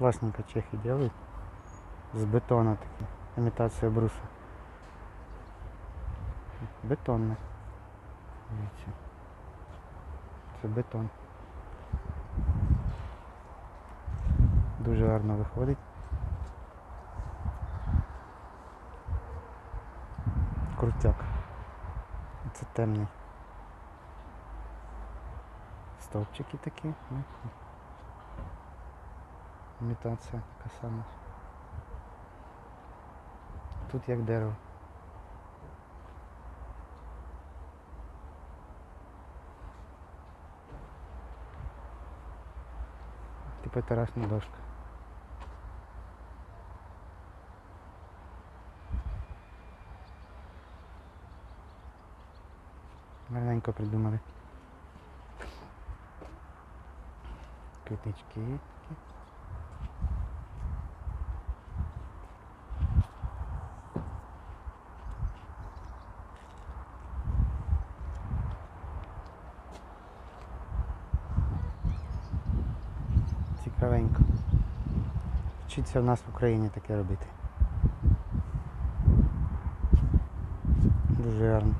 Классненько чехи делают. З бетона такі. Імітація бруса. Бетонне. Дивіться. Це бетон. Дуже гарно виходить. Крутяк. Це темний. Стовпчики такі. Імітація така сама. Тут як дерево. Типу терасна дошка. Гарненько придумали. Квітнички такі. Вчиться в нас в Україні таке робити. Дуже гарно.